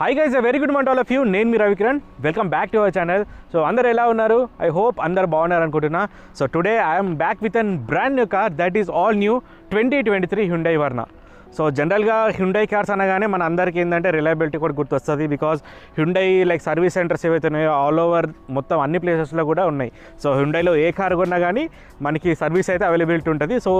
High guys very good మంట్ all of you నేను మీ Ravikiran. Welcome back to our channel so అందరు ఎలా ఉన్నారు? ఐ హోప్ అందరు బాగున్నారు అనుకుంటున్నా. So today I'm back with an brand new car that is all new twenty twenty three Hyundai Verna so జనరల్గా Hyundai cars అనగానే మన అందరికీ ఏంటంటే రిలయబిలిటీ కూడా గుర్తొస్తుంది because Hyundai like service centres ఏవైతే ఉన్నాయో ఆల్ ఓవర్ మొత్తం అన్ని ప్లేసెస్లో కూడా ఉన్నాయి. సో హ్యుండైలో ఏ కార్ కొన్నా కానీ మనకి సర్వీస్ అయితే అవైలబిలిటీ ఉంటుంది. So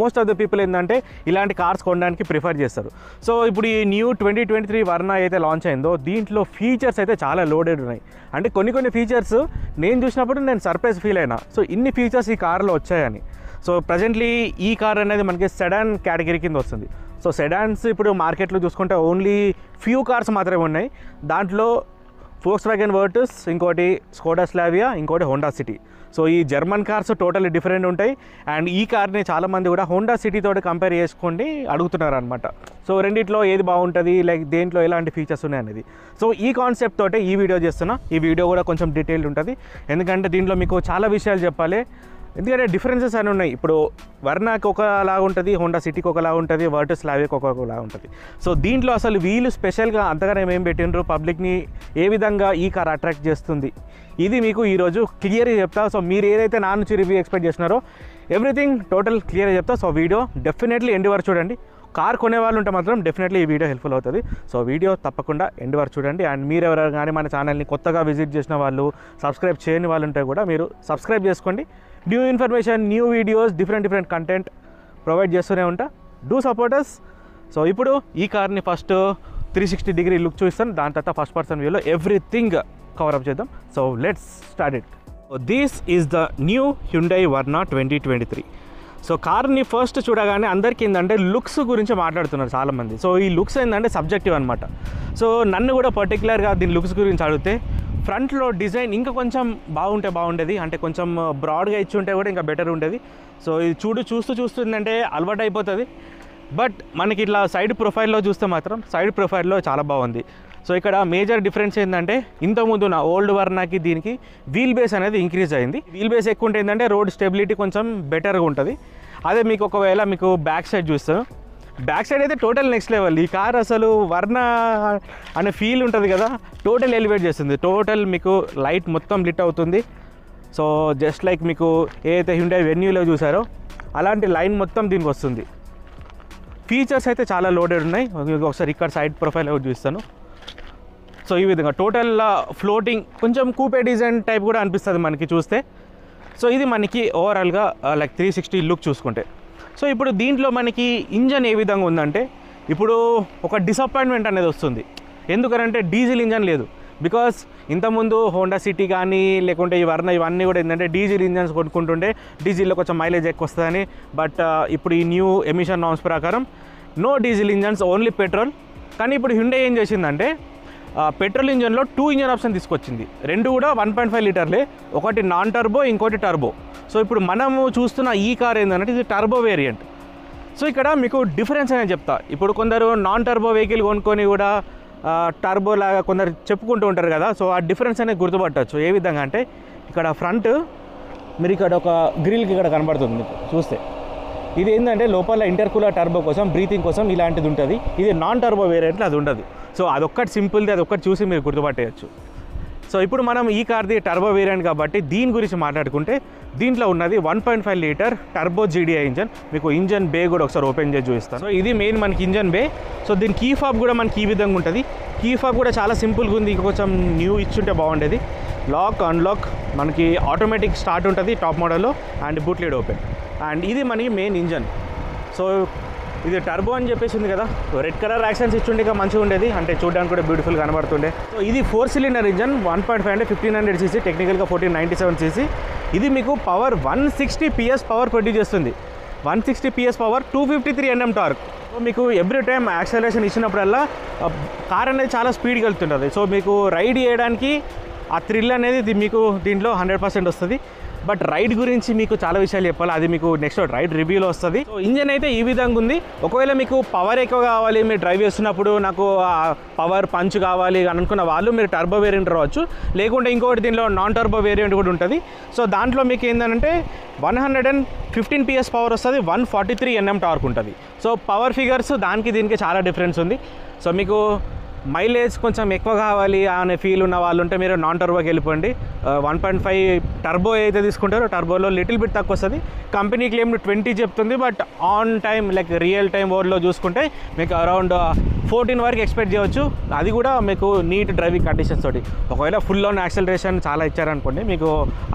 most of the people ఏంటంటే ఇలాంటి కార్స్ కొనడానికి ప్రిఫర్ చేస్తారు. సో ఇప్పుడు ఈ న్యూ ట్వంటీ ట్వంటీ త్రీ వర్ణ అయితే లాంచ్ అయిందో దీంట్లో ఫీచర్స్ అయితే చాలా లోడెడ్ ఉన్నాయి. అంటే కొన్ని కొన్ని ఫీచర్స్ నేను చూసినప్పుడు నేను సర్ప్రైజ్ ఫీల్ అయినా సో ఇన్ని ఫీచర్స్ ఈ కార్లో వచ్చాయని. సో ప్రజెంట్లీ ఈ కార్ అనేది మనకి సెడాన్ కేటగిరీ కింద వస్తుంది. సో సెడాన్స్ ఇప్పుడు మార్కెట్లో చూసుకుంటే ఓన్లీ ఫ్యూ కార్స్ మాత్రమే ఉన్నాయి. దాంట్లో ఫోక్స్ వ్యాగన్ వర్టస్ ఇంకోటి స్కోడా స్లావియా ఇంకోటి హోండా సిటీ సో ఈ జర్మన్ కార్స్ టోటల్లీ డిఫరెంట్ ఉంటాయి. అండ్ ఈ కార్ని చాలామంది కూడా హోండా సిటీతో కంపేర్ చేసుకొని అడుగుతున్నారు అనమాట సో రెండిట్లో ఏది బాగుంటుంది? లైక్ దేంట్లో ఎలాంటి ఫీచర్స్ ఉన్నాయి అనేది. సో ఈ కాన్సెప్ట్ తోటే ఈ వీడియో చేస్తున్నా. ఈ వీడియో కూడా కొంచెం డీటెయిల్డ్ ఉంటుంది. ఎందుకంటే దీంట్లో మీకు చాలా విషయాలు చెప్పాలి. ఎందుకంటే డిఫరెన్సెస్ అని ఉన్నాయి. ఇప్పుడు వర్నాకి ఒకలాగా ఉంటుంది హోండా సిటీకి ఒకలా ఉంటుంది వర్టస్ లావికి ఒకలా ఉంటుంది. సో దీంట్లో అసలు వీళ్ళు స్పెషల్గా అంతగానే ఏం పెట్టిండ్రు? పబ్లిక్ని ఏ విధంగా ఈ కార్ అట్రాక్ట్ చేస్తుంది? ఇది మీకు ఈరోజు క్లియర్గా చెప్తా. సో మీరు ఏదైతే నా నుంచి రివ్యూ ఎక్స్పెక్ట్ చేస్తున్నారో ఎవ్రీథింగ్ టోటల్ క్లియర్గా చెప్తా. సో వీడియో డెఫినెట్లీ ఎండ్ వరకు చూడండి. కార్ కొనే వాళ్ళు ఉంటే మాత్రం డెఫినెట్లీ ఈ వీడియో హెల్ప్ఫుల్ అవుతుంది. సో వీడియో తప్పకుండా ఎండ్ వరకు చూడండి. అండ్ మీరు ఎవరైనా కానీ మన ఛానల్ని కొత్తగా విజిట్ చేసిన వాళ్ళు సబ్స్క్రైబ్ చేయని వాళ్ళు ఉంటే కూడా మీరు సబ్స్క్రైబ్ చేసుకోండి. New information new videos different different content provide చేస్తూనే ఉంటా. డూ సపోర్టర్స్ సో ఇప్పుడు ఈ కార్ని first three sixty degree look చూపిస్తాను. దాని తర్వాత ఫస్ట్ పర్సన్ వ్యూలో ఎవ్రీథింగ్ కవర్ అప్ చేద్దాం. So let's start it this is the new Hyundai Verna twenty twenty three so కార్ని ఫస్ట్ చూడగానే అందరికీ ఏంటంటే లుక్స్ గురించి మాట్లాడుతున్నారు చాలామంది. సో ఈ లుక్స్ ఏంటంటే సబ్జెక్టివ్ అనమాట సో నన్ను కూడా పర్టికులర్గా దీని లుక్స్ గురించి అడిగితే ఫ్రంట్లో డిజైన్ ఇంకా కొంచెం బాగుంటే బాగుండేది. అంటే కొంచెం బ్రాడ్గా ఇచ్చి ఉంటే కూడా ఇంకా బెటర్ ఉండేది. సో ఇది చూడు చూస్తూ చూస్తుందంటే అలవాటు అయిపోతుంది. బట్ మనకి ఇట్లా సైడ్ ప్రొఫైల్లో చూస్తే మాత్రం సైడ్ ప్రొఫైల్లో చాలా బాగుంది. సో ఇక్కడ మేజర్ డిఫరెన్స్ ఏంటంటే ఇంతకుముందు నా ఓల్డ్ వర్నాకి దీనికి వీల్ బేస్ అనేది ఇంక్రీజ్ అయింది. వీల్ బేస్ ఎక్కువ ఉంటే ఏంటంటే రోడ్ స్టెబిలిటీ కొంచెం బెటర్గా ఉంటుంది. అదే మీకు ఒకవేళ మీకు బ్యాక్ సైడ్ చూస్తాను బ్యాక్ సైడ్ అయితే టోటల్ నెక్స్ట్ లెవెల్ ఈ కార్ అసలు వర్ణ అనే ఫీల్ ఉంటుంది కదా టోటల్ ఎలివేట్ చేస్తుంది. టోటల్ మీకు లైట్ మొత్తం లిట్ అవుతుంది. సో జస్ట్ లైక్ మీకు ఏదైతే హ్యుండే వెన్యూలో చూసారో అలాంటి లైన్ మొత్తం దీనికి వస్తుంది. ఫీచర్స్ అయితే చాలా లోడెడ్ ఉన్నాయి. ఒకసారి ఇక్కడ సైడ్ ప్రొఫైల్ ఒకటి చూస్తాను సో ఈ విధంగా టోటల్ ఫ్లోటింగ్ కొంచెం కూపే డిజైన్ టైప్ కూడా అనిపిస్తుంది మనకి చూస్తే. సో ఇది మనకి ఓవరాల్గా లైక్ త్రీ సిక్స్టీ లుక్ చూసుకుంటే. సో ఇప్పుడు దీంట్లో మనకి ఇంజన్ ఏ విధంగా ఉందంటే ఇప్పుడు ఒక డిసప్పాయింట్మెంట్ అనేది వస్తుంది. ఎందుకనంటే డీజిల్ ఇంజన్ లేదు. బికాస్ ఇంతకుముందు హోండా సిటీ కానీ లేకుంటే ఈ వర్ణ ఇవన్నీ కూడా ఏంటంటే డీజిల్ ఇంజన్స్ కొనుక్కుంటుంటే డీజిల్లో కొంచెం మైలేజ్ ఎక్కువ వస్తుందని. బట్ uh, ఇప్పుడు ఈ న్యూ ఎమిషన్ నామ్స్ ప్రకారం no diesel engines only petrol కానీ ఇప్పుడు హ్యుండే ఏం చేసిందంటే పెట్రోల్ ఇంజన్లో టూ ఇంజన్ ఆప్షన్ తీసుకొచ్చింది. రెండు కూడా వన్ పాయింట్ ఫైవ్ లీటర్లే ఒకటి నాన్ టర్బో ఇంకోటి టర్బో సో ఇప్పుడు మనము చూస్తున్న ఈ కార్ ఏంటంటే ఇది టర్బో వేరియంట్ సో ఇక్కడ మీకు డిఫరెన్స్ అనేది చెప్తా. ఇప్పుడు కొందరు నాన్ టర్బో వెహికల్ కొనుక్కొని కూడా టర్బో లాగా కొందరు చెప్పుకుంటూ ఉంటారు కదా సో ఆ డిఫరెన్స్ అనేది గుర్తుపట్టచ్చు. ఏ విధంగా అంటే ఇక్కడ ఫ్రంట్ మీరు ఇక్కడ ఒక గ్రిల్కి ఇక్కడ కనబడుతుంది చూస్తే. ఇది ఏంటంటే లోపల ఇంటర్కూలర్ టర్బో కోసం బ్రీతింగ్ కోసం ఇలాంటిది ఉంటుంది. ఇది నాన్ టర్బో వేరియంట్లో అది ఉండదు. సో అదొక్కటి సింపుల్ది అదొక్కటి చూసి మీరు గుర్తుపట్టేయచ్చు. సో ఇప్పుడు మనం ఈ కార్ది టర్బో వేరియంట్ కాబట్టి దీని గురించి మాట్లాడుకుంటే దీంట్లో ఉన్నది one point five litre turbo GDI engine మీకు ఇంజన్ బే కూడా ఒకసారి ఓపెన్ చేసి చూపిస్తాను. సో ఇది మెయిన్ మనకి ఇంజన్ బే సో దీని కీ ఫాబ్ కూడా మనకి ఈ విధంగా ఉంటుంది. కీ ఫాబ్ కూడా చాలా సింపుల్గా ఉంది. కొంచెం న్యూ ఇచ్చుంటే బాగుండేది. లాక్ అన్లాక్ మనకి ఆటోమేటిక్ స్టార్ట్ ఉంటుంది టాప్ మోడల్లో and boot lid open and ఇది మనకి మెయిన్ ఇంజన్ సో ఇది టర్బో అని చెప్పేసి ఉంది కదా. రెడ్ కలర్ యాక్షన్స్ ఇచ్చుండే ఇంకా మంచిగా ఉండేది. అంటే చూడడానికి కూడా బ్యూటిఫుల్ కనబడుతుండే. సో ఇది four cylinder engine one point five అంటే ఫిఫ్టీన్ హండ్రెడ్ సీసీ టెక్నికల్గా ఫోర్టీన్ నైంటీ సెవెన్ సీసీ ఇది మీకు power one sixty PS power produce చేస్తుంది. One sixty PS power two fifty three NM torque so మీకు every time acceleration ఇచ్చినప్పుడల్లా car అనేది చాలా స్పీడ్గా వెళ్తుంటుంది సో మీకు రైడ్ చేయడానికి ఆ థ్రిల్ అనేది మీకు దీంట్లో హండ్రెడ్ పర్సెంట్ వస్తుంది. బట్ రైడ్ గురించి మీకు చాలా విషయాలు చెప్పాలి. అది మీకు నెక్స్ట్ రైడ్ రివ్యూలో వస్తుంది. సో ఇంజన్ అయితే ఈ విధంగా ఉంది. ఒకవేళ మీకు పవర్ ఎక్కువ కావాలి మీరు డ్రైవ్ చేస్తున్నప్పుడు నాకు పవర్ పంచ్ కావాలి అని అనుకున్న వాళ్ళు మీరు టర్బో వేరియంట్ రావచ్చు. లేకుంటే ఇంకోటి దీనిలో నాన్ టర్బో వేరియంట్ కూడా ఉంటుంది. సో దాంట్లో మీకు ఏంటంటే one hundred and fifteen PS power వస్తుంది one forty three NM torque ఉంటుంది. సో పవర్ ఫిగర్స్ దానికి దీనికి చాలా డిఫరెన్స్ ఉంది. సో మీకు మైలేజ్ కొంచెం ఎక్కువ కావాలి అనే ఫీల్ ఉన్న వాళ్ళు ఉంటే మీరు నాన్ టర్బోకి వెళ్ళిపోండి. వన్ పాయింట్ ఫైవ్ టర్బో ఏదైతే తీసుకుంటారో టర్బోలో లిటిల్ బిట్ తక్కువ వస్తుంది. కంపెనీ క్లెయిమ్ ట్వంటీ చెప్తుంది but on time like real time ఓవర్లో చూసుకుంటే మీకు అరౌండ్ ఫోర్టీన్ వరకు ఎక్స్పెక్ట్ చేయవచ్చు అది కూడా మీకు నీట్ డ్రైవింగ్ కండిషన్స్ తోటి. ఒకవేళ ఫుల్ ఆన్ యాక్సలరేషన్ చాలా ఇచ్చారనుకోండి మీకు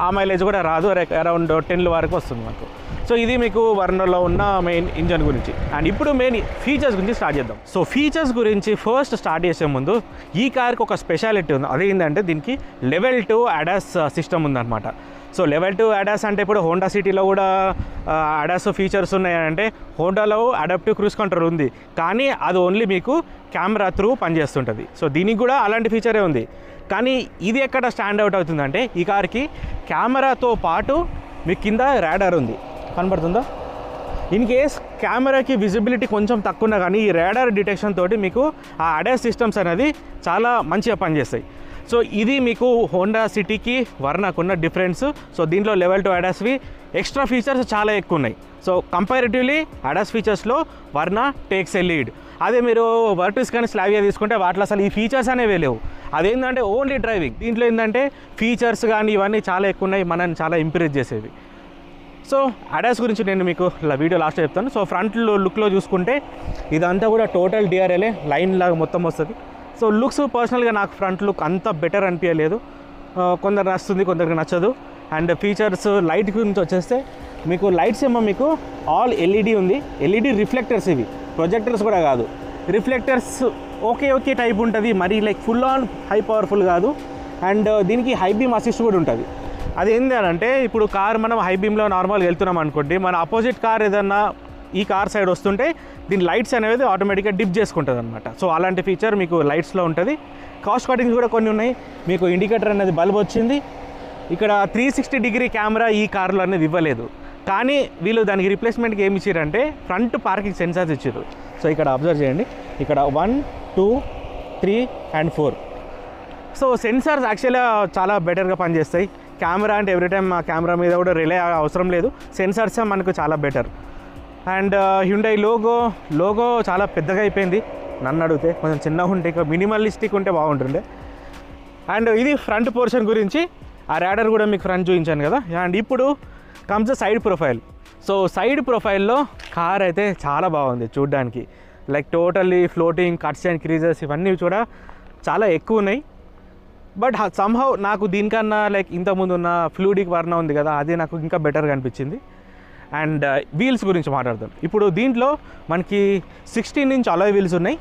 ఆ మైలేజ్ కూడా రాదు అరౌండ్ టెన్ వరకు వస్తుంది మాకు. సో ఇది మీకు వర్నర్లో ఉన్న మెయిన్ ఇంజన్ గురించి. అండ్ ఇప్పుడు మెయిన్ ఫీచర్స్ గురించి స్టార్ట్ చేద్దాం. సో ఫీచర్స్ గురించి ఫస్ట్ స్టార్ట్ చేసే ముందు ఈ కార్కి ఒక స్పెషాలిటీ ఉంది. అదేంటంటే దీనికి లెవెల్ టూ అడాస్ సిస్టమ్ ఉందన్నమాట. సో లెవెల్ టూ అడాస్ అంటే ఇప్పుడు హోండా సిటీలో కూడా uh, అడాస్ ఫీచర్స్ ఉన్నాయంటే హోండాలో అడాప్టివ్ క్రూజ్ కంట్రోల్ ఉంది. కానీ అది ఓన్లీ మీకు కెమెరా త్రూ పనిచేస్తుంటుంది. సో దీనికి కూడా అలాంటి ఫీచరే ఉంది. కానీ ఇది ఎక్కడ స్టాండ్ అవుట్ అవుతుందంటే ఈ కార్కి కెమెరాతో పాటు మీ కింద రాడార్ ఉంది. కనబడుతుందా? ఇన్ కేస్ కెమెరాకి విజిబిలిటీ కొంచెం తక్కువ ఉన్నా కానీ ఈ రాడార్ డిటెక్షన్ తోటి మీకు ఆ అడాస్ సిస్టమ్స్ అనేది చాలా మంచిగా పనిచేస్తాయి. సో ఇది మీకు హోండా సిటీకి వర్ణకున్న డిఫరెన్స్ సో దీంట్లో లెవెల్ టు అడాస్వి ఎక్స్ట్రా ఫీచర్స్ చాలా ఎక్కువ ఉన్నాయి సో కంపారిటివ్లీ అడాస్ ఫీచర్స్లో వర్ణ టేక్స్ ఎ లీడ్ అదే మీరు వర్టిస్ కానీ స్లావియా తీసుకుంటే వాటిలో అసలు ఈ ఫీచర్స్ అనేవి లేవు. అదేంటంటే ఓన్లీ డ్రైవింగ్ దీంట్లో ఏంటంటే ఫీచర్స్ కానీ ఇవన్నీ చాలా ఎక్కువ ఉన్నాయి మనల్ని చాలా ఇంప్రెస్ చేసేవి. సో అడాస్ గురించి నేను మీకు ఇలా వీడియో లాస్ట్ చెప్తాను. సో ఫ్రంట్ లుక్లో చూసుకుంటే ఇదంతా కూడా టోటల్ డిఆర్ఎల్ఏ లైన్ లాగా మొత్తం వస్తుంది. సో లుక్స్ పర్సనల్గా నాకు ఫ్రంట్ లుక్ అంత బెటర్ అనిపించలేదు కొందరు నచ్చుతుంది కొందరికి నచ్చదు. అండ్ ఫీచర్స్ లైట్ గురించి వచ్చేస్తే మీకు లైట్స్ ఏమో మీకు ఆల్ ఎల్ఈడి ఉంది. ఎల్ఈడి రిఫ్లెక్టర్స్ ఇవి. ప్రొజెక్టర్స్ కూడా కాదు. రిఫ్లెక్టర్స్ ఓకే ఓకే టైప్ ఉంటుంది. మరి like full on high powerful కాదు. అండ్ దీనికి హై బీమ్ అసిస్ట్ కూడా ఉంటుంది. అది ఏంది అంటే ఇప్పుడు కార్ మనం హై బీమ్లో నార్మల్గా వెళ్తున్నాం అనుకోండి మన అపోజిట్ కార్ ఏదన్నా ఈ కార్ సైడ్ వస్తుంటే దీని లైట్స్ అనేది ఆటోమేటిక్గా డిప్ చేసుకుంటుంది అనమాట సో అలాంటి ఫీచర్ మీకు లైట్స్లో ఉంటుంది. కాస్ట్ కటింగ్స్ కూడా కొన్ని ఉన్నాయి. మీకు ఇండికేటర్ అనేది బల్బ్ వచ్చింది. ఇక్కడ త్రీ సిక్స్టీ డిగ్రీ కెమెరా ఈ కార్లో అనేది ఇవ్వలేదు. కానీ వీళ్ళు దానికి రిప్లేస్మెంట్కి ఏమి ఇచ్చారంటే ఫ్రంట్ పార్కింగ్ సెన్సార్స్ ఇచ్చారు సో ఇక్కడ అబ్జర్వ్ చేయండి. ఇక్కడ one two three and four so sensors యాక్చువల్గా చాలా బెటర్గా పనిచేస్తాయి. కెమెరా అంటే ఎవ్రీ టైం ఆ కెమెరా మీద కూడా రిలే అవసరం లేదు. సెన్సార్సే మనకు చాలా better. And Hyundai logo logo చాలా పెద్దగా అయిపోయింది. నన్ను అడిగితే కొంచెం చిన్నగా ఉంటే ఇంకా మినిమలిస్టిక్ ఉంటే బాగుంటుండే. అండ్ ఇది ఫ్రంట్ పోర్షన్ గురించి ఆ ర్యాడర్ కూడా మీకు ఫ్రంట్ చూపించాను కదా. అండ్ ఇప్పుడు comes side profile so side ప్రొఫైల్లో కార్ అయితే చాలా బాగుంది చూడ్డానికి. Like totally floating cuts and creases ఇవన్నీ కూడా చాలా ఎక్కువ ఉన్నాయి. బట్ సమ్హౌ నాకు దీనికన్నా లైక్ ఇంతకుముందు ఉన్న ఫ్లూడిక్ వర్ణ ఉంది కదా అది నాకు ఇంకా బెటర్గా అనిపించింది. అండ్ వీల్స్ uh, గురించి మాట్లాడదాం. ఇప్పుడు దీంట్లో మనకి సిక్స్టీన్ ఇంచ్ అలాయ్ వీల్స్ ఉన్నాయి.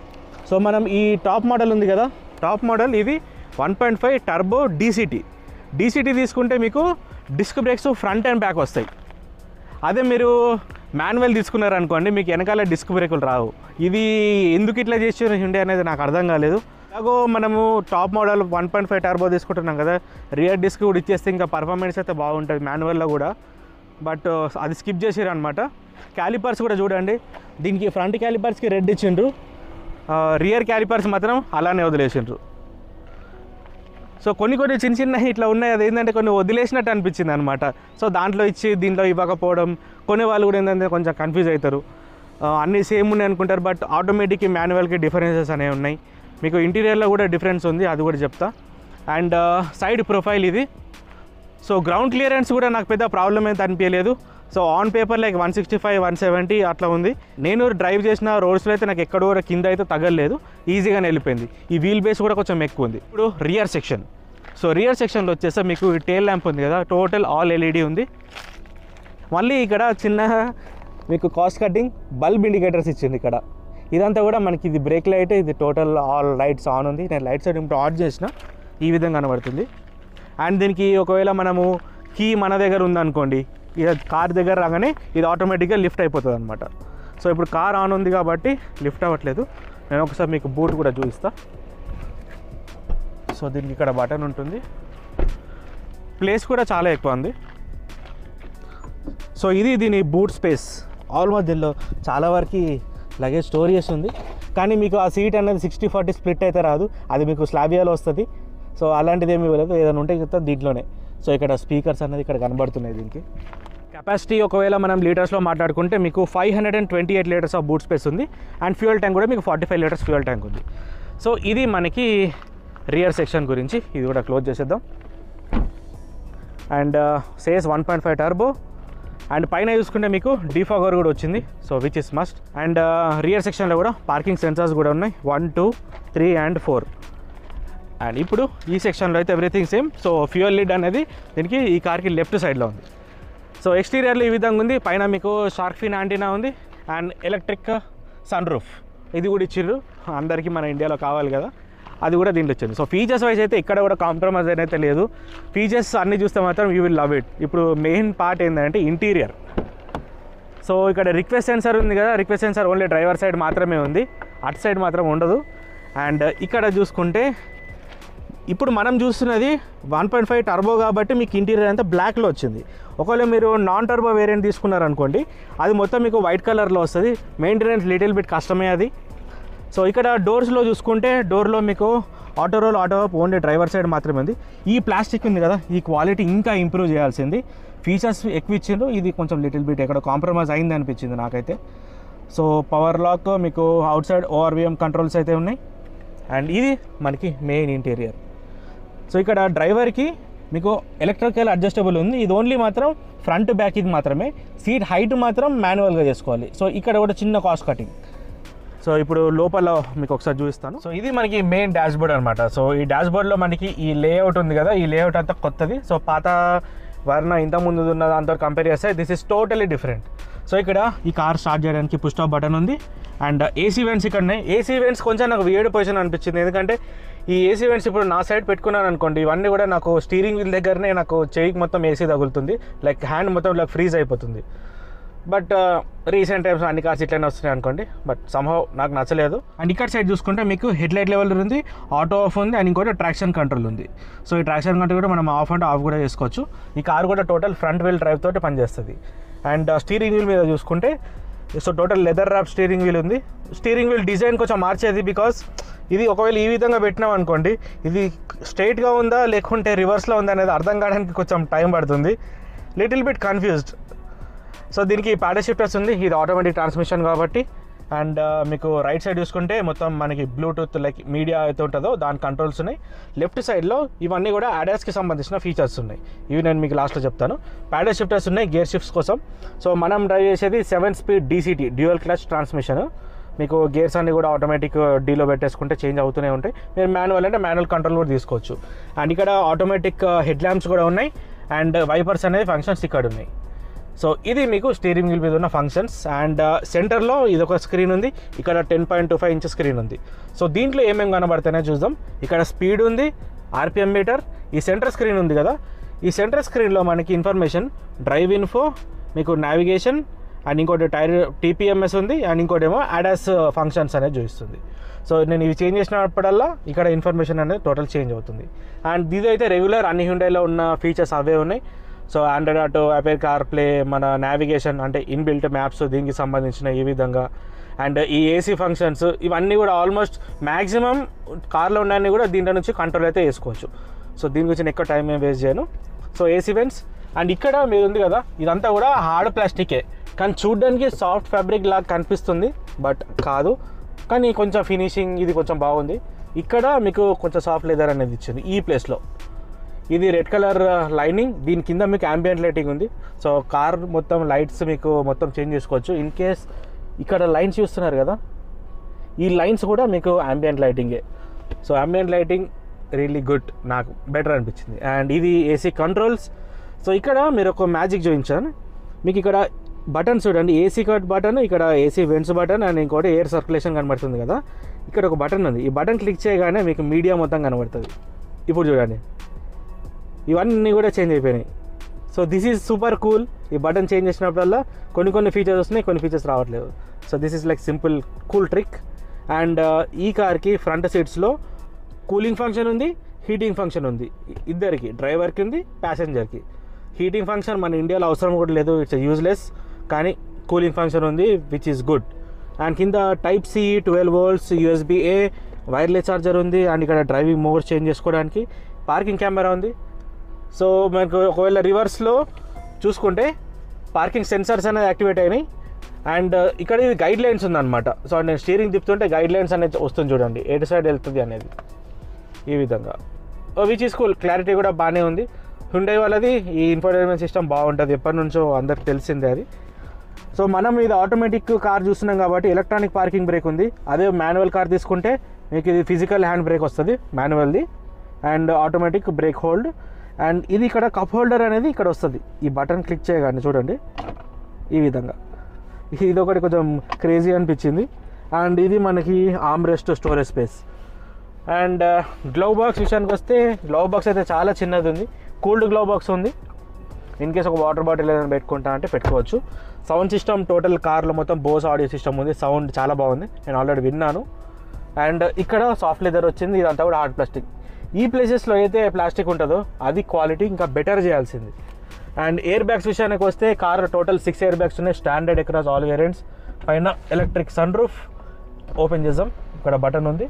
సో మనం ఈ టాప్ మోడల్ ఉంది కదా టాప్ మోడల్ ఇది one point five turbo DCT DCT తీసుకుంటే మీకు disc brakes front and back వస్తాయి. అదే మీరు మాన్యువల్ తీసుకున్నారనుకోండి మీకు వెనకాల డిస్క్ బ్రేకులు రావు. ఇది ఎందుకు ఇట్లా చేసి ఉండే అనేది నాకు అర్థం కాలేదు. అలాగో మనము top model one point five turbo తీసుకుంటున్నాం కదా. రియర్ డిస్క్ కూడా ఇచ్చేస్తే ఇంకా పర్ఫార్మెన్స్ అయితే బాగుంటుంది మాన్యువల్లో కూడా. బట్ uh, అది స్కిప్ చేసారు అనమాట క్యాలిపర్స్ కూడా చూడండి. దీనికి ఫ్రంట్ క్యాలిపర్స్కి రెడ్ ఇచ్చిండ్రు. Uh, రియర్ క్యాలిపర్స్ మాత్రం అలానే వదిలేసిండ్రు. సో కొన్ని కొన్ని చిన్న చిన్న ఇట్లా ఉన్నాయి. అది ఏంటంటే కొన్ని వదిలేసినట్టు అనిపించింది అనమాట సో దాంట్లో ఇచ్చి దీంట్లో ఇవ్వకపోవడం కొన్ని వాళ్ళు కూడా ఏంటంటే కొంచెం కన్ఫ్యూజ్ అవుతారు. Uh, అన్నీ సేమ్ ఉన్నాయి అనుకుంటారు. బట్ ఆటోమేటిక్ మాన్యువల్కి డిఫరెన్సెస్ అనేవి ఉన్నాయి. మీకు ఇంటీరియర్లో కూడా డిఫరెన్స్ ఉంది అది కూడా చెప్తా. అండ్ సైడ్ ప్రొఫైల్ ఇది. సో గ్రౌండ్ క్లియరెన్స్ కూడా నాకు పెద్ద ప్రాబ్లం అయితే అనిపించలేదు. So on paper like one sixty five one seventy అట్లా ఉంది. నేను డ్రైవ్ చేసిన రోడ్స్లో అయితే నాకు ఎక్కడ కూడా కింద అయితే తగలలేదు. ఈజీగానే వెళ్ళిపోయింది. ఈ వీల్ బేస్ కూడా కొంచెం ఎక్కువ ఉంది. ఇప్పుడు రియర్ సెక్షన్ సో రియర్ సెక్షన్లో వచ్చేస్తే మీకు టేల్ ల్యాంప్ ఉంది కదా టోటల్ ఆల్ ఎల్ఈడి ఉంది. మళ్ళీ ఇక్కడ చిన్న మీకు కాస్ట్ కటింగ్ బల్బ్ ఇండికేటర్స్ ఇచ్చింది ఇక్కడ. ఇదంతా కూడా మనకి ఇది బ్రేక్ లైట్ ఇది టోటల్ ఆల్ లైట్స్ ఆన్ ఉంది. నేను లైట్స్ ఇప్పుడు ఆన్ చేసిన ఈ విధంగా కనబడుతుంది. అండ్ దీనికి ఒకవేళ మనము కీ మన దగ్గర ఉందనుకోండి ఇది కార్ దగ్గర రాగానే ఇది ఆటోమేటిక్గా లిఫ్ట్ అయిపోతుంది అనమాట సో ఇప్పుడు కార్ ఆన్ ఉంది కాబట్టి లిఫ్ట్ అవ్వట్లేదు. నేను ఒకసారి మీకు బూట్ కూడా చూపిస్తా. సో దీనికి ఇక్కడ బటన్ ఉంటుంది. ప్లేస్ కూడా చాలా ఎక్కువ ఉంది. సో ఇది దీని బూట్ స్పేస్. ఆల్మోస్ట్ దీనిలో చాలా వరకు లగేజ్ స్టోర్ చేసి ఉంది. కానీ మీకు ఆ సీట్ అనేది సిక్స్టీ ఫార్టీ స్ప్లిట్ అయితే రాదు. అది మీకు స్లాబియాలో వస్తుంది. సో అలాంటిది ఏమి ఇవ్వలేదు. ఏదైనా ఉంటే చెప్తా దీంట్లోనే. సో ఇక్కడ స్పీకర్స్ అనేది ఇక్కడ కనబడుతున్నాయి దీనికి. కెపాసిటీ ఒకవేళ మనం లీటర్స్లో మాట్లాడుకుంటే మీకు five hundred and twenty eight litres of boot space ఉంది. అండ్ ఫ్యూయల్ ట్యాంక్ కూడా మీకు forty five litres fuel tank ఉంది. సో ఇది మనకి రియర్ సెక్షన్ గురించి. ఇది కూడా క్లోజ్ చేసేద్దాం. And says one point five turbo and పైన చూసుకుంటే మీకు డిఫాగర్ కూడా వచ్చింది. So which is must and uh, rear సెక్షన్లో కూడా పార్కింగ్ సెన్సార్స్ కూడా ఉన్నాయి. One two three and four and ఇప్పుడు ఈ సెక్షన్లో అయితే everything same so fuel lid అనేది దీనికి ఈ కార్కి లెఫ్ట్ సైడ్లో ఉంది. సో ఎక్స్టీరియర్లో ఈ విధంగా ఉంది. పైన మీకు షార్క్ ఫిన్ యాంటీనా ఉంది. అండ్ ఎలక్ట్రిక్ సన్ రూఫ్ ఇది కూడా ఇచ్చిర్రు. అందరికీ మన ఇండియాలో కావాలి కదా. అది కూడా దీంట్లో వచ్చింది. సో ఫీచర్స్ వైజ్ అయితే ఇక్కడ కూడా కాంప్రమైజ్ అయితే లేదు. ఫీచర్స్ అన్ని చూస్తే మాత్రం యూ విల్ లవ్ ఇట్ ఇప్పుడు మెయిన్ పార్ట్ ఏంటంటే ఇంటీరియర్ సో ఇక్కడ రిక్వెస్ట్ సెన్సర్ ఉంది కదా request sensor only driver side మాత్రమే ఉంది. అటు సైడ్ మాత్రం ఉండదు. అండ్ uh, ఇక్కడ చూసుకుంటే ఇప్పుడు మనం చూస్తున్నది వన్ పాయింట్ ఫైవ్ టర్బో కాబట్టి మీకు ఇంటీరియర్ అంతా బ్లాక్లో వచ్చింది. ఒకవేళ మీరు నాన్ టర్బో వేరియంట్ తీసుకున్నారనుకోండి అది మొత్తం మీకు వైట్ కలర్లో వస్తుంది. మెయింటెనెన్స్ లిటిల్ బిట్ కష్టమే అది. సో ఇక్కడ డోర్స్లో చూసుకుంటే డోర్లో మీకు auto roll auto only driver side మాత్రమే ఉంది. ఈ ప్లాస్టిక్ ఉంది కదా ఈ క్వాలిటీ ఇంకా ఇంప్రూవ్ చేయాల్సింది. ఫీచర్స్ ఎక్కువ ఇచ్చిండ్రు ఇది కొంచెం లిటిల్ బిట్ ఎక్కడ కాంప్రమైజ్ అయింది అనిపించింది నాకైతే. సో పవర్ లాక్ మీకు అవుట్ సైడ్ ఓఆర్విఎం కంట్రోల్స్ అయితే ఉన్నాయి. అండ్ ఇది మనకి మెయిన్ ఇంటీరియర్. సో ఇక్కడ డ్రైవర్కి మీకు ఎలక్ట్రికల్ అడ్జస్టబుల్ ఉంది. ఇది ఓన్లీ మాత్రం ఫ్రంట్ బ్యాక్ ఇది మాత్రమే. సీట్ హైట్ మాత్రం మాన్యువల్గా చేసుకోవాలి. సో ఇక్కడ కూడా చిన్న కాస్ట్ కటింగ్. సో ఇప్పుడు లోపల మీకు ఒకసారి చూపిస్తాను. సో ఇది మనకి మెయిన్ డాష్ బోర్డ్ అనమాట సో ఈ డాష్ బోర్డ్లో మనకి ఈ లేఅవుట్ ఉంది కదా ఈ లేఅవుట్ అంతా కొత్తది. సో పాత వర్ణ ఇంత ముందు ఉన్న దాంతో కంపేర్ చేస్తే this is totally different so ఇక్కడ ఈ కార్ స్టార్ట్ చేయడానికి పుష్ స్టాప్ బటన్ ఉంది. అండ్ ఏసీ వెంట్స్ ఇక్కడ ఉన్నాయి. ఏసీ వెంట్స్ కొంచెం నాకు వేడి పొజిషన్ అనిపించింది. ఎందుకంటే ఈ ఏసీ వెంట్స్ ఇప్పుడు నా సైడ్ పెట్టుకున్నాను అనుకోండి ఇవన్నీ కూడా నాకు స్టీరింగ్ వీల్ దగ్గరనే నాకు చేయికి మొత్తం ఏసీ తగులుతుంది. లైక్ హ్యాండ్ మొత్తం లైక్ ఫ్రీజ్ అయిపోతుంది. బట్ uh, రీసెంట్ టైమ్స్ అన్ని కార్స్ ఇట్లనే వస్తున్నాయి అనుకోండి. బట్ సంహవ్ నాకు నచ్చలేదు. అండ్ ఇక్కడ సైడ్ చూసుకుంటే మీకు హెడ్ లైట్ లెవెల్ ఉంది ఆటో ఆఫ్ ఉంది అండ్ ఇంకోటి ట్రాక్షన్ కంట్రోల్ ఉంది. సో ఈ ట్రాక్షన్ కంట్రోల్ కూడా మనం ఆఫ్ అంటే ఆఫ్ కూడా చేసుకోవచ్చు. ఈ కార్ కూడా టోటల్ ఫ్రంట్ వీల్ డ్రైవ్ తోటి పనిచేస్తుంది. అండ్ uh, స్టీరింగ్ వీల్ మీద చూసుకుంటే so total leather wrap steering wheel ఉంది. స్టీరింగ్ వీల్ డిజైన్ కొంచెం మార్చేది బికాస్ ఇది ఒకవేళ ఈ విధంగా పెట్టినాం అనుకోండి ఇది స్ట్రైట్గా ఉందా లేకుంటే రివర్స్లో ఉందా అనేది అర్థం కావడానికి కొంచెం టైం పడుతుంది. లిటిల్ బిట్ కన్ఫ్యూజ్డ్ సో దీనికి ప్యాడల్ షిఫ్టర్స్ ఉంది. ఇది ఆటోమేటిక్ ట్రాన్స్మిషన్ కాబట్టి. అండ్ uh, మీకు రైట్ సైడ్ చూసుకుంటే మొత్తం మనకి బ్లూటూత్ లైక్ మీడియా అయితే ఉంటుందో దాని కంట్రోల్స్ ఉన్నాయి. లెఫ్ట్ సైడ్లో ఇవన్నీ కూడా అడాస్కి సంబంధించిన ఫీచర్స్ ఉన్నాయి. ఇవి నేను మీకు లాస్ట్లో చెప్తాను. ప్యాడల్ షిఫ్టర్స్ ఉన్నాయి గేర్ షిఫ్ట్స్ కోసం. సో మనం డ్రైవ్ చేసేది seven speed DCT dual clutch transmission మీకు గేర్స్ అన్ని కూడా ఆటోమేటిక్ డీలో uh, పెట్టేసుకుంటే చేంజ్ అవుతూనే ఉంటాయి. మీరు మాన్యువల్ అంటే మాన్యువల్ కంట్రోల్ కూడా తీసుకోవచ్చు. అండ్ ఇక్కడ ఆటోమేటిక్ హెడ్ ల్యాంప్స్ కూడా ఉన్నాయి. అండ్ వైపర్స్ uh, అనేవి ఫంక్షన్స్ ఇక్కడ ఉన్నాయి. సో ఇది మీకు స్టీరింగ్ వీల్ మీద ఉన్న ఫంక్షన్స్ అండ్ సెంటర్లో ఇది ఒక స్క్రీన్ ఉంది. ఇక్కడ ten point two five inch screen ఉంది. సో దీంట్లో ఏమేమి కనబడతాయో చూద్దాం. ఇక్కడ స్పీడ్ ఉంది ఆర్పిఎం మీటర్ ఈ సెంటర్ స్క్రీన్ ఉంది కదా. ఈ సెంటర్ స్క్రీన్లో మనకి ఇన్ఫర్మేషన్ డ్రైవ్ ఇన్ఫో మీకు నావిగేషన్ అండ్ ఇంకోటి టైర్ టీపీఎంఎస్ ఉంది అండ్ ఇంకోటి ఏమో అడాస్ ఫంక్షన్స్ అనేది చూపిస్తుంది. సో నేను ఇవి చేంజ్ చేసినప్పుడల్లా ఇక్కడ ఇన్ఫర్మేషన్ అనేది టోటల్ చేంజ్ అవుతుంది. అండ్ ఇది అయితే రెగ్యులర్ అన్ని హ్యుండైలో ఉన్న ఫీచర్స్ అవే ఉన్నాయి. So Android Auto Apple CarPlay మన నావిగేషన్ అంటే ఇన్బిల్ట్ మ్యాప్స్ దీనికి సంబంధించిన ఈ విధంగా. అండ్ ఈ ఏసీ ఫంక్షన్స్ ఇవన్నీ కూడా ఆల్మోస్ట్ మ్యాక్సిమం కార్లో ఉన్నాయని కూడా దీంట్లో నుంచి కంట్రోల్ అయితే వేసుకోవచ్చు సో దీని గురించి నేను ఎక్కువ టైం ఏం వేస్ట్ చేయను. సో ఏసీ వెన్స్ అండ్ ఇక్కడ మీరు ఉంది కదా ఇదంతా కూడా హార్డ్ ప్లాస్టికే. కానీ చూడడానికి సాఫ్ట్ ఫ్యాబ్రిక్ లాగా కనిపిస్తుంది బట్ కాదు. కానీ కొంచెం ఫినిషింగ్ ఇది కొంచెం బాగుంది. ఇక్కడ మీకు కొంచెం సాఫ్ట్ లెదర్ అనేది ఇచ్చింది ఈ ప్లేస్లో. ఇది రెడ్ కలర్ లైనింగ్. దీని కింద మీకు అంబియంట్ లైటింగ్ ఉంది. సో కార్ మొత్తం లైట్స్ మీకు మొత్తం చేంజ్ చేసుకోవచ్చు. ఇన్ కేస్ ఇక్కడ లైన్స్ చూస్తున్నారు కదా ఈ లైన్స్ కూడా మీకు ambient లైటింగే so ambient lighting really good నాకు బెటర్ అనిపించింది. అండ్ ఇది ఏసీ కంట్రోల్స్ సో ఇక్కడ మీరు ఒక మ్యాజిక్ చూపించాను. మీకు ఇక్కడ బటన్ చూడండి. ఏసీ కట్ బటన్ ఇక్కడ ఏసీ వెంట్స్ బటన్ అండ్ ఇంకోటి ఎయిర్ సర్క్యులేషన్ కనబడుతుంది కదా. ఇక్కడ ఒక బటన్ ఉంది. ఈ బటన్ క్లిక్ చేయగానే మీకు మీడియా మొత్తం కనబడుతుంది. ఇప్పుడు చూడండి. ఇవన్నీ కూడా చేంజ్ అయిపోయినాయి. So this is super cool ఈ బటన్ చేంజ్ చేసినప్పుడల్లా కొన్ని కొన్ని ఫీచర్స్ వస్తున్నాయి కొన్ని ఫీచర్స్ రావట్లేదు. So this is like simple cool trick and ఈ కార్కి ఫ్రంట్ సీట్స్లో కూలింగ్ ఫంక్షన్ ఉంది హీటింగ్ ఫంక్షన్ ఉంది. ఇద్దరికి డ్రైవర్కి ఉంది ప్యాసింజర్కి హీటింగ్ ఫంక్షన్ మన ఇండియాలో అవసరం కూడా లేదు ఇట్స్ యూజ్లెస్ కానీ కూలింగ్ ఫంక్షన్ ఉంది విచ్ ఈస్ గుడ్ అండ్ కింద type C twelve volts USB A wireless charger ఉంది. అండ్ ఇక్కడ డ్రైవింగ్ మోడ్ చేంజ్ చేసుకోవడానికి పార్కింగ్ కెమెరా ఉంది. సో మనకు ఒకవేళ రివర్స్లో చూసుకుంటే పార్కింగ్ సెన్సర్స్ అనేది యాక్టివేట్ అయినాయి. అండ్ uh, ఇక్కడ ఇది గైడ్ లైన్స్ ఉందన్నమాట. సో నేను స్టీరింగ్ తిప్పుతుంటే గైడ్ లైన్స్ అనేది వస్తుంది చూడండి. ఎటు సైడ్ వెళ్తుంది అనేది. ఈ విధంగా. విచ్ ఈస్ కూల్ క్లారిటీ కూడా బాగానే ఉంది. హుండై వాళ్ళది ఈ ఇన్ఫర్టైన్మెంట్ సిస్టమ్ బాగుంటుంది. ఎప్పటి నుంచో అందరికి తెలిసిందే అది. సో మనం ఇది ఆటోమేటిక్ కార్ చూస్తున్నాం కాబట్టి ఎలక్ట్రానిక్ పార్కింగ్ బ్రేక్ ఉంది. అదే మాన్యువల్ కార్ తీసుకుంటే మీకు ఇది ఫిజికల్ హ్యాండ్ బ్రేక్ వస్తుంది. మాన్యువల్ది and automatic brake hold and ఇది ఇక్కడ కప్ హోల్డర్ అనేది ఇక్కడ వస్తుంది. ఈ బటన్ క్లిక్ చేయగానే చూడండి. ఈ విధంగా. ఇది ఒకటి కొంచెం క్రేజీ అనిపించింది. అండ్ ఇది మనకి armrest storage space. And uh, glove box విషయానికి వస్తే గ్లవ్ బాక్స్ అయితే చాలా చిన్నది ఉంది. కూల్డ్ గ్లవ్ బాక్స్ ఉంది. ఇన్ కేస్ ఒక వాటర్ బాటిల్ ఏదైనా పెట్టుకుంటా అంటే పెట్టుకోవచ్చు. సౌండ్ సిస్టమ్ టోటల్ కార్లో మొత్తం బోస్ ఆడియో సిస్టమ్ ఉంది. సౌండ్ చాలా బాగుంది. నేను ఆల్రెడీ విన్నాను. అండ్ ఇక్కడ సాఫ్ట్ లెదర్ వచ్చింది. ఇదంతా కూడా హార్డ్ ప్లాస్టిక్. ఈ ప్లేసెస్లో అయితే ప్లాస్టిక్ ఉంటుందో అది క్వాలిటీ ఇంకా బెటర్ చేయాల్సింది. అండ్ ఎయిర్ బ్యాగ్స్ విషయానికి వస్తే car total six airbags ఉన్నాయి. స్టాండర్డ్ ఎక్రాస్ ఆల్ వేరియంట్స్ పైన ఎలక్ట్రిక్ సన్ రూఫ్ ఓపెన్ చేద్దాం. ఇక్కడ బటన్ ఉంది.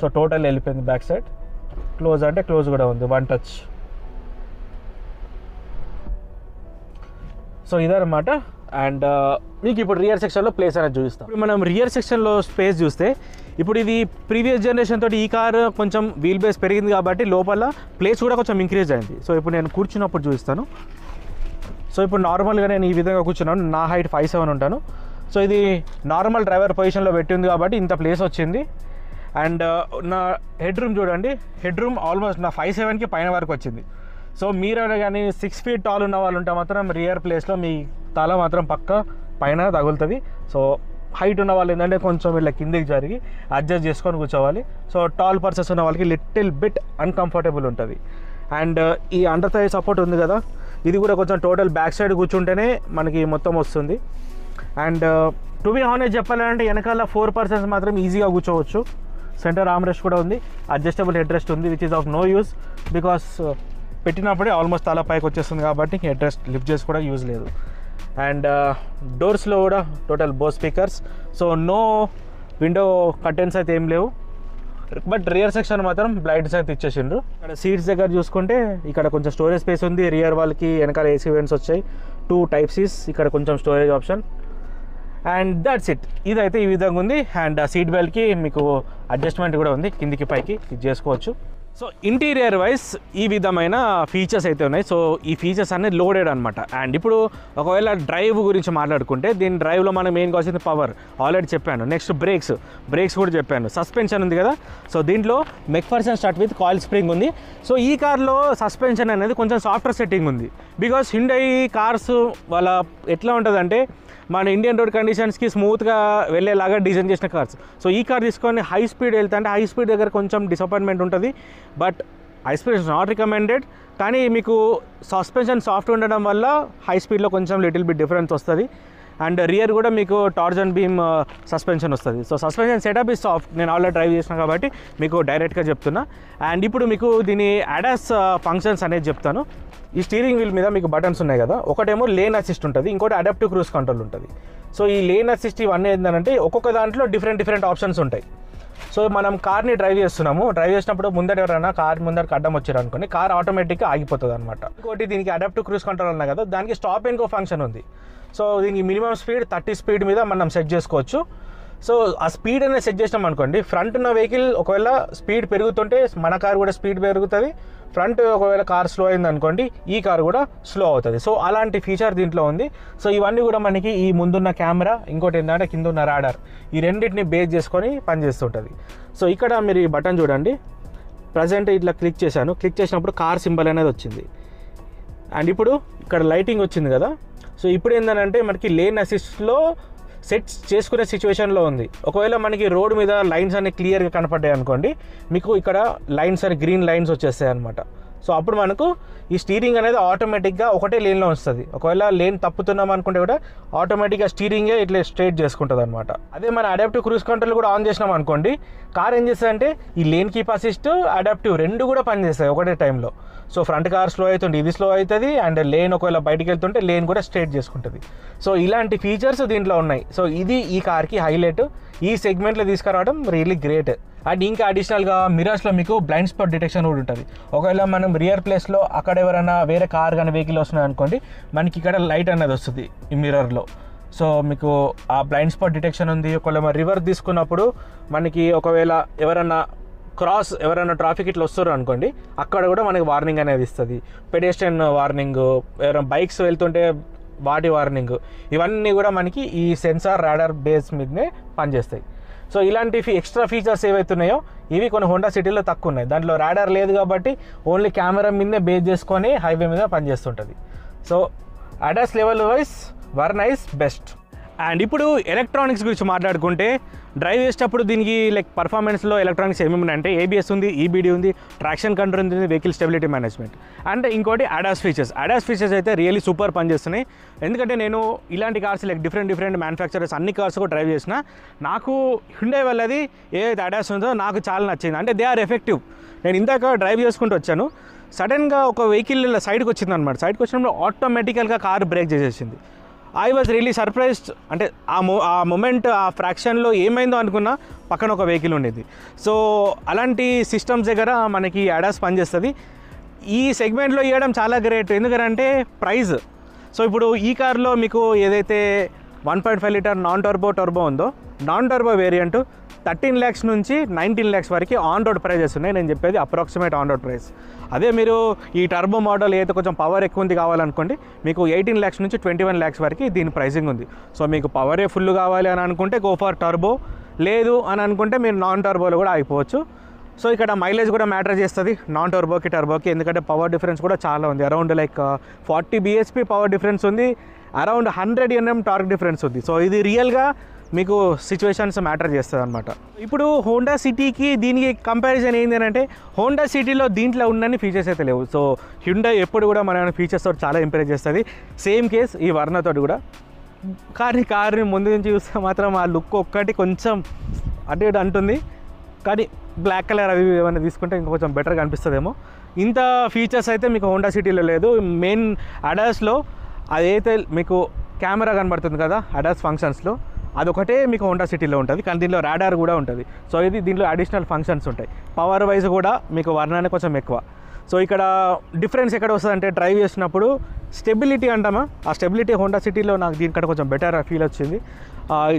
సో టోటల్ వెళ్ళిపోయింది బ్యాక్ సైడ్ క్లోజ్ అంటే క్లోజ్ కూడా ఉంది. వన్ టచ్ సో ఇదన్నమాట. అండ్ uh, మీకు ఇప్పుడు రియర్ సెక్షన్లో ప్లేస్ అనేది చూపిస్తాం. మనం రియర్ సెక్షన్లో స్పేస్ చూస్తే ఇప్పుడు ఇది ప్రీవియస్ జనరేషన్ తోటి ఈ కార్ కొంచెం వీల్ బేస్ పెరిగింది కాబట్టి లోపల ప్లేస్ కూడా కొంచెం ఇంక్రీజ్ అయింది. సో ఇప్పుడు నేను కూర్చున్నప్పుడు చూపిస్తాను. సో ఇప్పుడు నార్మల్గా నేను ఈ విధంగా కూర్చున్నాను. నా హైట్ ఫైవ్ సెవెన్ ఉంటాను. సో ఇది నార్మల్ డ్రైవర్ పొజిషన్లో పెట్టింది కాబట్టి ఇంత ప్లేస్ వచ్చింది. అండ్ uh, నా హెడ్ రూమ్ చూడండి. హెడ్ రూమ్ ఆల్మోస్ట్ నా ఫైవ్ సెవెన్కి పైన వరకు వచ్చింది. సో మీరు కానీ సిక్స్ ఫీట్ టాల్ ఉన్న వాళ్ళు ఉంటే మాత్రం రియర్ ప్లేస్లో మీ తల మాత్రం పక్క పైన తగులుతుంది. సో హైట్ ఉన్న వాళ్ళు ఏంటంటే కొంచెం ఇలా కిందికి జరిగి అడ్జస్ట్ చేసుకొని కూర్చోవాలి. సో టాల్ పర్సన్స్ ఉన్న వాళ్ళకి లిటిల్ బిట్ అన్కంఫర్టబుల్ ఉంటుంది. అండ్ ఈ అండర్ థై సపోర్ట్ ఉంది కదా ఇది కూడా కొంచెం టోటల్ బ్యాక్ సైడ్ కూర్చుంటేనే మనకి మొత్తం వస్తుంది. అండ్ టు బి ఆనెస్ట్ చెప్పాలంటే వెనకాల ఫోర్ పర్సన్స్ మాత్రం ఈజీగా కూర్చోవచ్చు. సెంటర్ ఆర్మ్ రెస్ట్ కూడా ఉంది. అడ్జస్టబుల్ హెడ్ రెస్ట్ ఉంది which is of no use because పెట్టినప్పుడే almost తల పైకి వచ్చేస్తుంది కాబట్టి హెడ్ రెస్ట్ లిఫ్ట్ చేసి కూడా యూజ్ లేదు. అండ్ డోర్స్లో కూడా total Bose speakers. So no window curtains అయితే ఏం లేవు. బట్ రియర్ సెక్షన్ మాత్రం బ్లైట్స్ అయితే ఇచ్చేసిండ్రు. ఇక్కడ సీట్స్ దగ్గర చూసుకుంటే ఇక్కడ కొంచెం స్టోరేజ్ స్పేస్ ఉంది. రియర్ వాళ్ళకి వెనకాల ఏసీ వెంట్స్ వచ్చాయి. టూ టైప్ సీస్ ఇక్కడ కొంచెం storage option. And that's it. ఇదైతే ఈ విధంగా ఉంది. అండ్ సీట్ బెల్ట్కి మీకు అడ్జస్ట్మెంట్ కూడా ఉంది. కిందికి పైకి ఇది చేసుకోవచ్చు. సో ఇంటీరియర్ వైజ్ ఈ విధమైన ఫీచర్స్ అయితే ఉన్నాయి. సో ఈ ఫీచర్స్ అన్నీ లోడెడ్ అనమాట అండ్ ఇప్పుడు ఒకవేళ డ్రైవ్ గురించి మాట్లాడుకుంటే దీని డ్రైవ్లో మనం మెయిన్ కావాల్సింది పవర్. ఆల్రెడీ చెప్పాను. Next brakes. బ్రేక్స్ కూడా చెప్పాను. సస్పెన్షన్ ఉంది కదా? సో దీంట్లో McPherson strut with coil spring ఉంది. సో ఈ కార్లో సస్పెన్షన్ అనేది కొంచెం సాఫ్ట్వేర్ సెట్టింగ్ ఉంది. బికాస్ హిండై కార్స్ వాళ్ళ ఎట్లా ఉంటుందంటే మన ఇండియన్ రోడ్ కండిషన్స్కి స్మూత్గా వెళ్ళేలాగా డిజైన్ చేసిన కార్స్ సో ఈ కార్ తీసుకొని హై స్పీడ్ వెళ్తా అంటే హై స్పీడ్ దగ్గర కొంచెం డిసప్పాయింట్మెంట్ ఉంటుంది. But high speed is not recommended కానీ మీకు సస్పెన్షన్ సాఫ్ట్ ఉండడం వల్ల హై స్పీడ్లో కొంచెం లిటిల్ బిట్ డిఫరెన్స్ వస్తుంది. అండ్ రియర్ కూడా మీకు టార్జన్ బీమ్ సస్పెన్షన్ వస్తుంది. So suspension setup is soft నేను ఆల్రెడీ డ్రైవ్ చేసిన కాబట్టి మీకు డైరెక్ట్గా చెప్తున్నా. అండ్ ఇప్పుడు మీకు దీని అడాస్ ఫంక్షన్స్ అనేది చెప్తాను. ఈ స్టీరింగ్ వీల్ మీద మీకు బటన్స్ ఉన్నాయి కదా. ఒకటేమో లేన్ అసిస్ట్ ఉంటుంది. ఇంకోటి అడాప్టివ్ క్రూజ్ కంట్రోల్ ఉంటుంది. సో ఈ లేన్ అసిస్ట్ ఇవన్నీ ఏంటంటే ఒక్కొక్క దాంట్లో డిఫరెంట్ డిఫరెంట్ ఆప్షన్స్ ఉంటాయి. సో మనం కార్ని డ్రైవ్ చేస్తున్నాము. డ్రైవ్ చేసినప్పుడు ముందర ఎవరైనా కార్ ముందరకు అడ్డం వచ్చారు అనుకోండి కార్ ఆటోమేటిక్గా ఆగిపోతుంది అనమాట ఇంకోటి దీనికి అడాప్టివ్ క్రూజ్ కంట్రోల్ ఉన్నాయి కదా దానికి స్టాప్ అండ్ గో ఫంక్షన్ ఉంది. సో దీనికి మినిమం స్పీడ్ థర్టీ స్పీడ్ మీద మనం సెట్ చేసుకోవచ్చు. సో ఆ స్పీడ్ అనేది సెట్ చేసినాం అనుకోండి ఫ్రంట్ ఉన్న వెహికల్ ఒకవేళ స్పీడ్ పెరుగుతుంటే మన కార్ కూడా స్పీడ్ పెరుగుతుంది ఫ్రంట్ ఒకవేళ కార్ స్లో అయింది అనుకోండి ఈ కార్ కూడా స్లో అవుతుంది. సో అలాంటి ఫీచర్ దీంట్లో ఉంది. సో ఇవన్నీ కూడా మనకి ఈ ముందున్న కెమెరా ఇంకోటి ఏంటంటే కింద ఉన్న రాడార్ ఈ రెండింటిని బేస్ చేసుకొని పనిచేస్తుంటుంది. సో ఇక్కడ మీరు ఈ బటన్ చూడండి. ప్రజెంట్ ఇట్లా క్లిక్ చేశాను. క్లిక్ చేసినప్పుడు కార్ సింబల్ అనేది వచ్చింది. అండ్ ఇప్పుడు ఇక్కడ లైటింగ్ వచ్చింది కదా. సో ఇప్పుడు ఏంటంటే మనకి లేన్ అసిస్ట్లో సెట్ చేసుకునే సిచ్యువేషన్లో ఉంది. ఒకవేళ మనకి రోడ్ మీద లైన్స్ అన్ని క్లియర్గా కనపడ్డాయి అనుకోండి మీకు ఇక్కడ లైన్స్ అని గ్రీన్ లైన్స్ వచ్చేస్తాయి అనమాట సో అప్పుడు మనకు ఈ స్టీరింగ్ అనేది ఆటోమేటిక్గా ఒకటే లేన్లో వస్తుంది. ఒకవేళ లేన్ తప్పుతున్నాం అనుకుంటే కూడా ఆటోమేటిక్గా స్టీరింగే ఇట్లా స్ట్రైట్ చేసుకుంటుంది అనమాట అదే మన అడాప్టివ్ క్రూజ్ కంట్రోల్ కూడా ఆన్ చేసినాం అనుకోండి కార్ ఏం చేస్తుంది అంటే ఈ లేన్ కీప్ అసిస్ట్ అడాప్టివ్ రెండు కూడా పనిచేస్తాయి ఒకటే టైంలో. సో ఫ్రంట్ కార్ స్లో అవుతుంది ఇది స్లో అవుతుంది అండ్ లేన్ ఒకవేళ బయటికి వెళ్తుంటే లేన్ కూడా స్ట్రేట్ చేసుకుంటుంది. సో ఇలాంటి ఫీచర్స్ దీంట్లో ఉన్నాయి. సో ఇది ఈ కార్కి హైలైట్ ఈ సెగ్మెంట్లో తీసుకురావడం రియలీ గ్రేట్ అండ్ ఇంకా అడిషనల్గా మిరర్స్లో మీకు బ్లైండ్ స్పాట్ డిటెక్షన్ కూడా ఉంటుంది. ఒకవేళ మనం రియర్ ప్లేస్లో అక్కడ ఎవరైనా వేరే కార్ కానీ వెహికల్ వస్తున్నాయి అనుకోండి మనకి ఇక్కడ లైట్ అనేది వస్తుంది ఈ మిర్రర్లో సో మీకు ఆ బ్లైండ్ స్పాట్ డిటెక్షన్ ఉంది. ఒకవేళ రివర్ తీసుకున్నప్పుడు మనకి ఒకవేళ ఎవరన్నా క్రాస్ ఎవరైనా ట్రాఫిక్ ఇట్లా వస్తారు అనుకోండి అక్కడ కూడా మనకి వార్నింగ్ అనేది ఇస్తుంది. పెడేస్ట్రియన్ వార్నింగ్ ఎవరైనా బైక్స్ వెళ్తుంటే వాటి వార్నింగ్ ఇవన్నీ కూడా మనకి ఈ సెన్సార్ రాడార్ బేస్ మీదనే పనిచేస్తాయి. సో ఇలాంటి ఫీ ఎక్స్ట్రా ఫీచర్స్ ఏవైతే ఉన్నాయో ఇవి కొన్ని హోండా సిటీలో తక్కువ ఉన్నాయి దాంట్లో రాడార్ లేదు కాబట్టి ఓన్లీ కెమెరా మీదనే బేస్ చేసుకొని హైవే మీద పనిచేస్తుంటుంది. So ADAS level wise very nice best and ఇప్పుడు ఎలక్ట్రానిక్స్ గురించి మాట్లాడుకుంటే డ్రైవ్ చేసేటప్పుడు దీనికి లైక్ పర్ఫార్మెన్స్లో ఎలక్ట్రానిక్స్ ఏమేమి ఉన్నాయంటే ఏబిఎస్ ఉంది ఈబీడీ ఉంది ట్రాక్షన్ కంట్రోల్ ఉంది వెహికల్ స్టెబిలిటీ మేనేజ్మెంట్ అండ్ ఇంకోటి అడాస్ ఫీచర్స్ అడాస్ ఫీచర్స్ అయితే రియల్లీ సూపర్ పనిచేస్తున్నాయి ఎందుకంటే నేను ఇలాంటి cars like different different manufacturers అన్ని కార్స్ కూడా డ్రైవ్ చేసిన నాకు హుండే వాళ్ళది ఏదైతే అడాస్ ఉందో నాకు చాలా నచ్చింది. అంటే దే ఆర్ ఎఫెక్టివ్ నేను ఇందాక డ్రైవ్ చేసుకుంటూ వచ్చాను. సడన్గా ఒక వెహికల్ సైడ్కి వచ్చింది అనమాట సైడ్కి వచ్చినప్పుడు ఆటోమేటికల్గా కార్ బ్రేక్ చేసేసింది. ఐ వాజ్ రియలీ సర్ప్రైజ్డ్ అంటే ఆ మో ఆ మూమెంట్ ఆ ఫ్రాక్షన్లో ఏమైందో అనుకున్నా పక్కన ఒక వెహికల్ ఉండేది. సో అలాంటి సిస్టమ్స్ దగ్గర మనకి అడాస్ పనిచేస్తుంది. ఈ సెగ్మెంట్లో ఇవ్వడం చాలా గ్రేట్ ఎందుకంటే ప్రైజ్ సో ఇప్పుడు ఈ కార్లో మీకు ఏదైతే one point five litre non turbo turbo ఉందో non turbo variant thirteen lakhs నుంచి నైన్టీన్ ల్యాక్స్ వరకు ఆన్ రోడ్ ప్రైజెస్ ఉన్నాయి. నేను చెప్పేది అప్రాక్సిమేట్ ఆన్ రోడ్ ప్రైస్ అదే మీరు ఈ టర్బో మోడల్ ఏదైతే కొంచెం పవర్ ఎక్కువ ఉంది కావాలనుకోండి మీకు ఎయిటీన్ ల్యాక్స్ నుంచి ట్వంటీ వన్ ల్యాక్స్ వరకు దీని ప్రైసింగ్ ఉంది. సో మీకు పవరే ఫుల్ కావాలి అని అనుకుంటే గో ఫర్ టర్బో లేదు అని అనుకుంటే మీరు నాన్ టర్బోలో కూడా అయిపోవచ్చు సో ఇక్కడ మైలేజ్ కూడా మ్యాటర్ చేస్తుంది. నాన్ టర్బోకి టర్బోకి ఎందుకంటే పవర్ డిఫరెన్స్ కూడా చాలా ఉంది. Around like forty BHP power difference ఉంది. Around hundred Nm torque difference ఉంది. సో ఇది రియల్గా మీకు సిచ్యువేషన్స్ మ్యాటర్ చేస్తుంది అనమాట ఇప్పుడు హోండా సిటీకి దీనికి కంపారిజన్ ఏంటి అంటే హోండా సిటీలో దీంట్లో ఉన్నన్ని ఫీచర్స్ అయితే లేవు. సో హ్యుండా ఎప్పుడు కూడా మన ఫీచర్స్ తోటి చాలా ఎంకరేజ్ చేస్తుంది. సేమ్ కేస్ ఈ వర్ణతోటి కూడా. కానీ కార్ని ముందు నుంచి చూస్తే మాత్రం ఆ లుక్ ఒక్కటి కొంచెం అటు ఇటు అంటుంది. కానీ బ్లాక్ కలర్ అవి ఏమైనా తీసుకుంటే ఇంకా కొంచెం బెటర్గా అనిపిస్తుందేమో ఇంత ఫీచర్స్ అయితే మీకు హోండా సిటీలో లేదు. మెయిన్ అడాస్లో అదైతే మీకు కెమెరా కనబడుతుంది కదా అడాస్ ఫంక్షన్స్లో అదొకటే మీకు హోండా సిటీలో ఉంటుంది కానీ దీనిలో రాడార్ కూడా ఉంటుంది. సో ఇది దీనిలో అడిషనల్ ఫంక్షన్స్ ఉంటాయి. పవర్ వైజ్ కూడా మీకు వర్ణాన్ని కొంచెం ఎక్కువ. సో ఇక్కడ డిఫరెన్స్ ఎక్కడ వస్తుంది అంటే డ్రైవ్ చేసినప్పుడు స్టెబిలిటీ అంటామా? ఆ స్టెబిలిటీ హోండా సిటీలో నాకు దీనికంటే కొంచెం బెటర్ ఫీల్ వచ్చింది.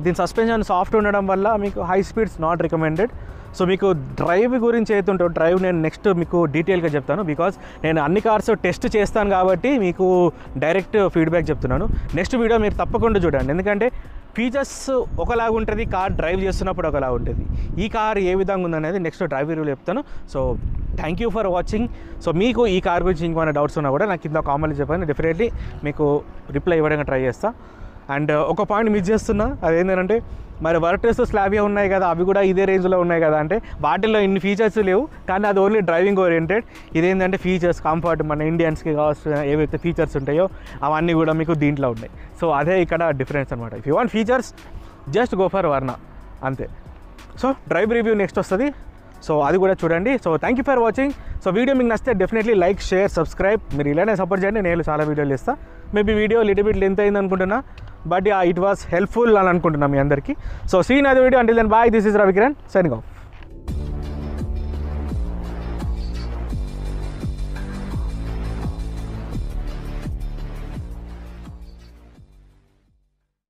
దీని సస్పెన్షన్ సాఫ్ట్ ఉండడం వల్ల మీకు high speeds not recommended so మీకు డ్రైవ్ గురించి అయితే డ్రైవ్ నేను నెక్స్ట్ మీకు డీటెయిల్గా చెప్తాను. బికాజ్ నేను అన్ని కార్స్ టెస్ట్ చేస్తాను కాబట్టి మీకు డైరెక్ట్ ఫీడ్బ్యాక్ చెప్తున్నాను. నెక్స్ట్ వీడియో మీరు తప్పకుండా చూడండి. ఎందుకంటే ఫీచర్స్ ఒకలాగా ఉంటుంది కార్ డ్రైవ్ చేస్తున్నప్పుడు ఒకలాగా ఉంటుంది. ఈ కార్ ఏ విధంగా ఉందనేది నెక్స్ట్ డ్రైవ్ రివ్యూలో చెప్తాను. So thank you for watching so మీకు ఈ కార్ గురించి ఇంకేమైనా డౌట్స్ ఉన్నా కూడా నాకు కింద కామెంట్ చెప్పండి. డెఫినెట్లీ మీకు రిప్లై ఇవ్వడానికి ట్రై చేస్తాను అండ్ uh, ఒక పాయింట్ మిస్ చేస్తున్నా. అదేంటంటే మరి వర్టెస్ స్లాబియా ఉన్నాయి కదా అవి కూడా ఇదే రేంజ్లో ఉన్నాయి కదా అంటే వాటిల్లో ఇన్ని ఫీచర్స్ లేవు. కానీ అది ఓన్లీ డ్రైవింగ్ ఓరియంటెడ్ ఇదేంటంటే ఫీచర్స్ కంఫర్ట్ మన ఇండియన్స్కి కావాల్సిన ఏవైతే ఫీచర్స్ ఉంటాయో అవన్నీ కూడా మీకు దీంట్లో ఉన్నాయి. సో అదే ఇక్కడ డిఫరెన్స్ అనమాట if you want features just go for Verna అంతే. సో డ్రైవ్ రివ్యూ నెక్స్ట్ వస్తుంది. సో అది కూడా చూడండి. So thank you for watching so video మీకు నచ్చితే డెఫినెట్లీ లైక్ షేర్ సబ్స్క్రైబ్ మీరు ఇలానే సపోర్ట్ చేయండి. నేను చాలా వీడియోలు ఇస్తాను maybe video little bit length అయింది అనుకుంటున్నా బట్ ఇట్ వాస్ హెల్ప్ఫుల్ అని అనుకుంటున్నాం మీ అందరికీ. సో సీన్ అదే వీడియో అంటే then bye this is Ravikiran signing off